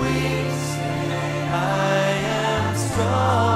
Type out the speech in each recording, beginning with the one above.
we say, I am strong.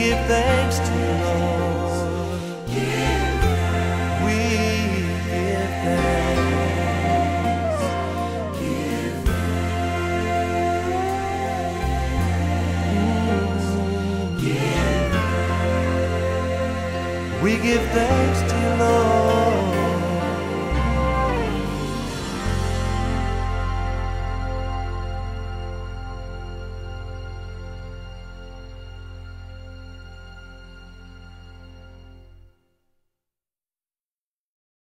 give thanks to the Lord. We give thanks. We give thanks to the Lord.